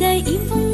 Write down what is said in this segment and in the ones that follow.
đây im phong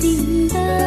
Tình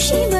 she was